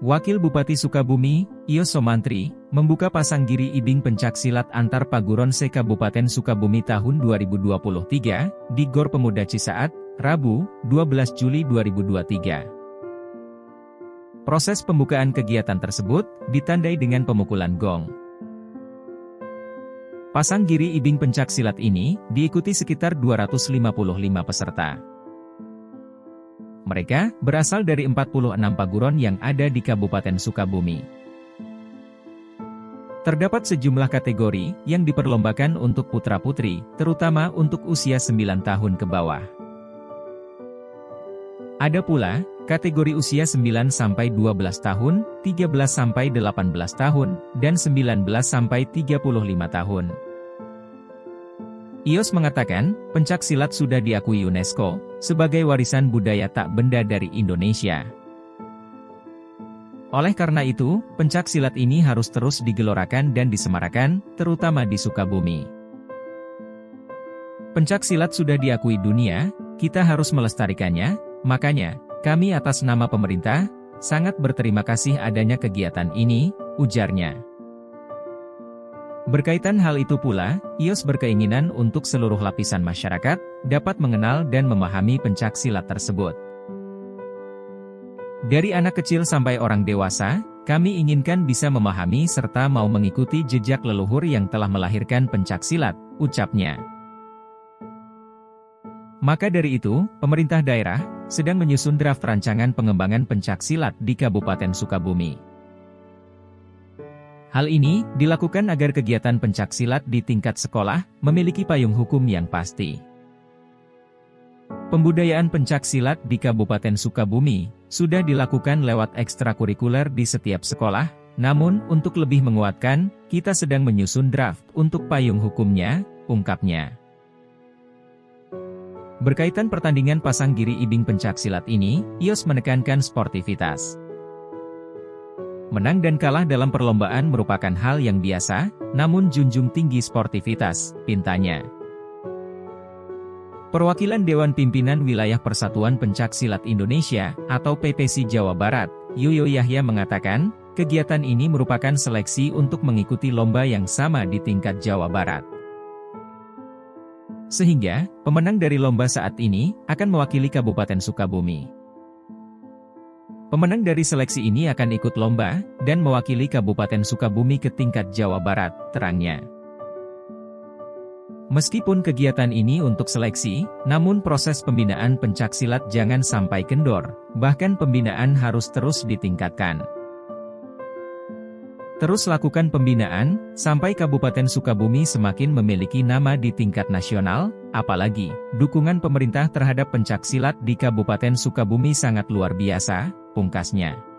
Wakil Bupati Sukabumi, Ios Somantri, membuka pasang giri ibing pencak silat antar paguron se Kabupaten Sukabumi tahun 2023, di Gor Pemuda Cisaat, Rabu, 12 Juli 2023. Proses pembukaan kegiatan tersebut, ditandai dengan pemukulan gong. Pasang giri ibing pencak silat ini, diikuti sekitar 255 peserta. Mereka berasal dari 46 paguron yang ada di Kabupaten Sukabumi. Terdapat sejumlah kategori yang diperlombakan untuk putra-putri, terutama untuk usia 9 tahun ke bawah. Ada pula, kategori usia 9-12 tahun, 13-18 tahun, dan 19-35 tahun. Ios mengatakan, pencak silat sudah diakui UNESCO, sebagai warisan budaya tak benda dari Indonesia. Oleh karena itu, pencak silat ini harus terus digelorakan dan disemarakan, terutama di Sukabumi. Pencak silat sudah diakui dunia, kita harus melestarikannya, makanya, kami atas nama pemerintah, sangat berterima kasih adanya kegiatan ini, ujarnya. Berkaitan hal itu pula, IOS berkeinginan untuk seluruh lapisan masyarakat, dapat mengenal dan memahami pencak silat tersebut. Dari anak kecil sampai orang dewasa, kami inginkan bisa memahami serta mau mengikuti jejak leluhur yang telah melahirkan pencak silat, ucapnya. Maka dari itu, pemerintah daerah, sedang menyusun draft rancangan pengembangan pencak silat di Kabupaten Sukabumi. Hal ini dilakukan agar kegiatan pencak silat di tingkat sekolah memiliki payung hukum yang pasti. Pembudayaan pencak silat di Kabupaten Sukabumi sudah dilakukan lewat ekstrakurikuler di setiap sekolah, namun untuk lebih menguatkan, kita sedang menyusun draft untuk payung hukumnya, ungkapnya. Berkaitan pertandingan pasang giri ibing pencak silat ini, Ios menekankan sportivitas. Menang dan kalah dalam perlombaan merupakan hal yang biasa, namun junjung tinggi sportivitas, pintanya. Perwakilan Dewan Pimpinan Wilayah Persatuan Pencak Silat Indonesia, atau PPSI Jawa Barat, Yoyo Yahya mengatakan, kegiatan ini merupakan seleksi untuk mengikuti lomba yang sama di tingkat Jawa Barat. Sehingga, pemenang dari lomba saat ini, akan mewakili Kabupaten Sukabumi. Pemenang dari seleksi ini akan ikut lomba, dan mewakili Kabupaten Sukabumi ke tingkat Jawa Barat, terangnya. Meskipun kegiatan ini untuk seleksi, namun proses pembinaan pencak silat jangan sampai kendor, bahkan pembinaan harus terus ditingkatkan. Terus lakukan pembinaan, sampai Kabupaten Sukabumi semakin memiliki nama di tingkat nasional, apalagi, dukungan pemerintah terhadap pencak silat di Kabupaten Sukabumi sangat luar biasa, pungkasnya.